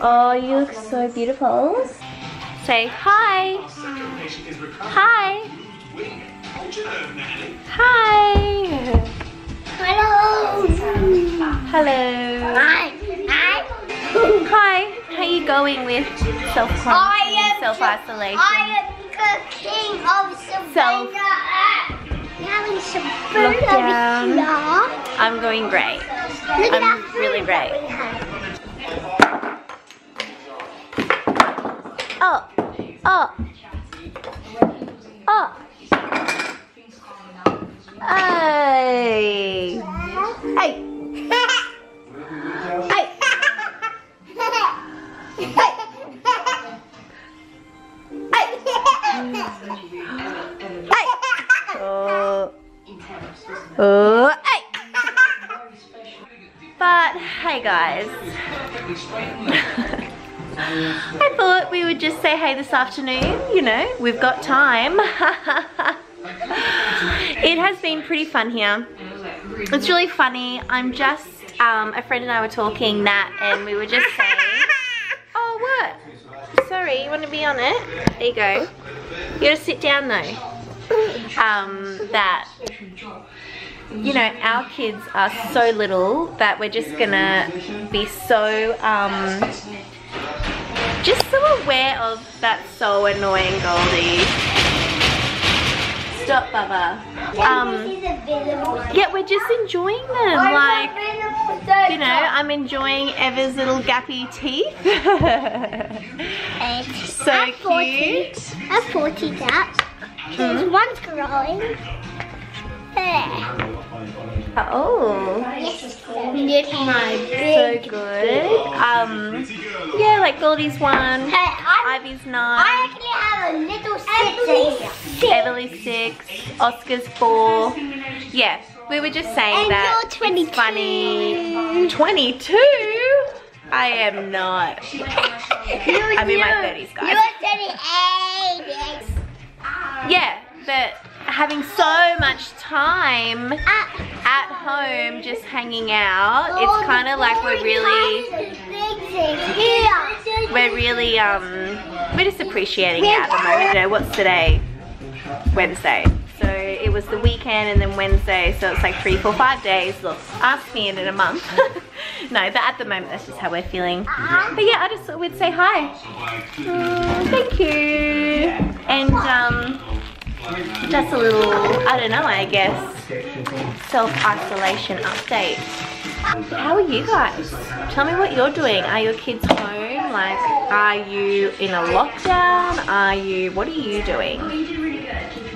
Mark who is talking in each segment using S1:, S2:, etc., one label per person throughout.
S1: Oh, you look so beautiful. Say hi. Hi. Hi.
S2: Hello.
S1: Hello.
S2: Hi. Hi.
S1: Hi. How are you going with self
S2: I am
S1: self-isolation?
S2: I am cooking of some
S1: Self-
S2: having some food
S1: Lockdown. I'm going great. I'm really great.
S2: we have.
S1: Oh. Oh. Oh. Hey. Hey. Hey. Hey. Oh. Oh. Hey. But hey guys. I thought we would just say hey this afternoon, you know, we've got time. it has been pretty fun here. It's really funny. I'm just, um, a friend and I were talking, Nat, and we were just saying, oh what? Sorry, you want to be on it? There you go. You gotta sit down though. Um, that you know, our kids are so little that we're just gonna be so, um, just so aware of that so annoying Goldie. Stop, Baba. Um,
S2: This is available.
S1: yeah, we're just enjoying them. Like, you know, I'm enjoying Ever's little gappy teeth. so
S2: 40.
S1: cute.
S2: I'm 40 that. There's one's growing. There.
S1: Oh.
S2: Yes. My
S1: So good. Um, yeah, like Goldie's one,
S2: Hey, I,
S1: Ivy's
S2: I
S1: nine,
S2: actually have a little here.
S1: Everly's six, Oscar's four. Yeah, we were just saying
S2: And
S1: that
S2: you're 22.
S1: it's funny. 22? I am not. I'm in my 30s, guys.
S2: You're 38.
S1: Yeah, but having so much time
S2: Ah.
S1: at home just hanging out, it's kind of like we're really... We're really um we're just appreciating it at the moment. You know, what's today? Wednesday. So it was the weekend and then Wednesday, so it's like three, four, five days. Look, ask me in in a month. no, but at the moment that's just how we're feeling. But yeah, I just thought we'd say hi. Thank you. And um just a little, I don't know, I guess, self-isolation update. How are you guys? Tell me what you're doing. Are your kids home? Like, are you in a lockdown? Are you, what are you doing?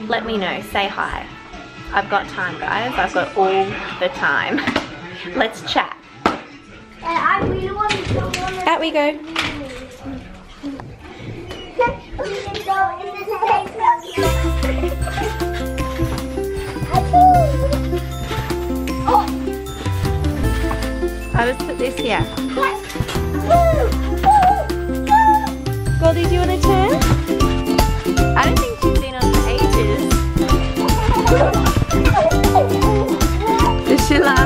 S1: Let me know. Say hi. I've got time, guys. I've got all the time. Let's chat.
S2: Want to go on
S1: Out we go. I'll just put this here. Goldie, do you want to turn? I don't think she's been on for ages. Is she laughing?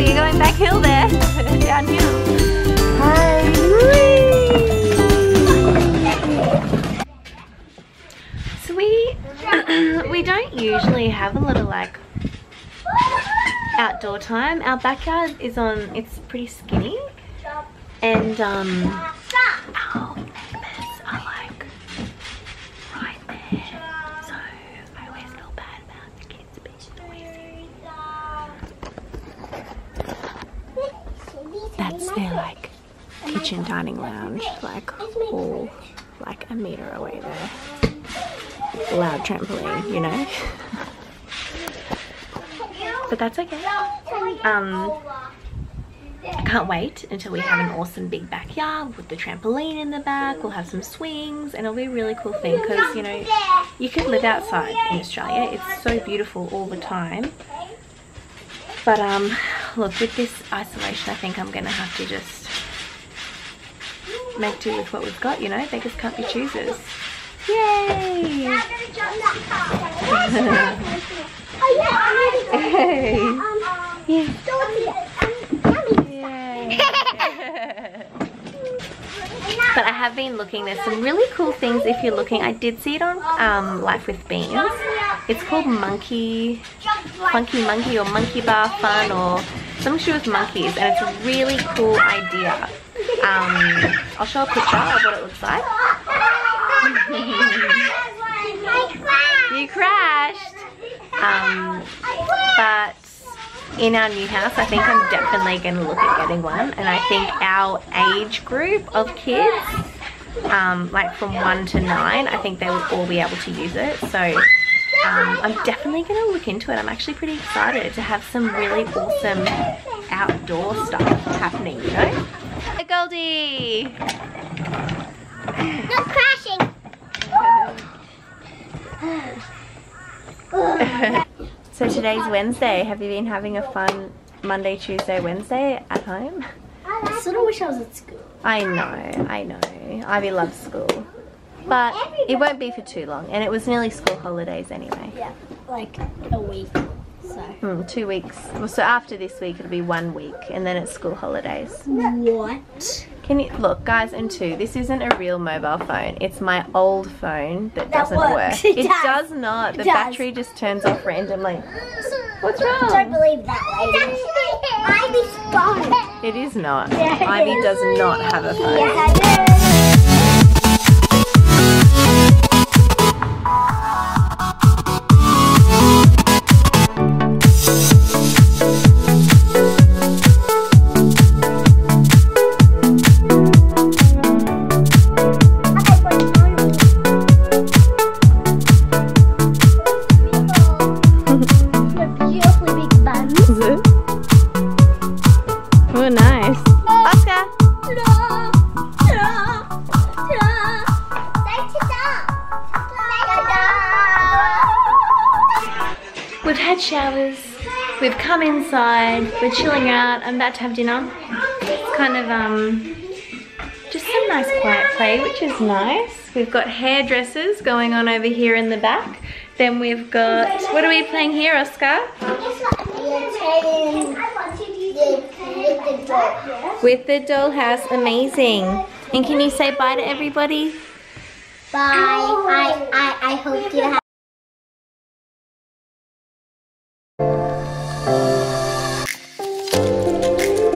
S1: You're going back hill there. Downhill. Hi. So we we don't usually have a lot of like outdoor time. Our backyard is on. It's pretty skinny, and um, our neighbours are like right there. So I always feel bad about the kids being noisy. That's their like kitchen dining lounge, like all like a meter away there. Loud trampoline, you know. but that's okay. Um, I can't wait until we have an awesome big backyard with the trampoline in the back. We'll have some swings and it'll be a really cool thing because, you know, you can live outside in Australia. It's so beautiful all the time. But um, look, with this isolation, I think I'm to have to just make do with what we've got, you know? Beggars can't be choosers. Yay!
S2: Gonna yeah,
S1: but I have been looking. There's some really cool things if you're looking. I did see it on um, Life with Beans. It's called Monkey, Funky Monkey or Monkey Bar Fun or some shoe with monkeys and it's a really cool idea. Um, I'll show a picture of what it looks like. You crashed! Um, but in our new house, I think I'm definitely going to look at getting one. And I think our age group of kids, um, like from one to nine, I think they will all be able to use it. So um, I'm definitely going to look into it. I'm actually pretty excited to have some really awesome outdoor stuff happening, you know? Hey, Goldie!
S2: Not crashing.
S1: so today's Wednesday. Have you been having a fun Monday, Tuesday, Wednesday at home?
S2: I sort of wish I was at school.
S1: I know, I know. Ivy loves school. But it won't be for too long. And it was nearly school holidays anyway.
S2: Yeah, like a week. So.
S1: Hmm, two weeks. Well, so after this week, it'll be one week. And then it's school holidays.
S2: What?
S1: Can you look, guys? And two, this isn't a real mobile phone. It's my old phone that,
S2: That
S1: doesn't
S2: works.
S1: work.
S2: It
S1: It
S2: does.
S1: does not. The
S2: does.
S1: battery just turns off randomly. What's wrong I Don't
S2: believe that lady. Ivy's phone.
S1: It is not.
S2: Yeah, it
S1: Ivy
S2: is.
S1: does not have a phone.
S2: Yes,
S1: nice. Oscar. We've had showers. We've come inside. We're chilling out. I'm about to have dinner. It's kind of um just some nice quiet play, which is nice. We've got hairdressers going on over here in the back. Then we've got what are we playing here, Oscar? With the dollhouse, amazing. And can you say bye to everybody?
S2: Bye. I, I, I hope you have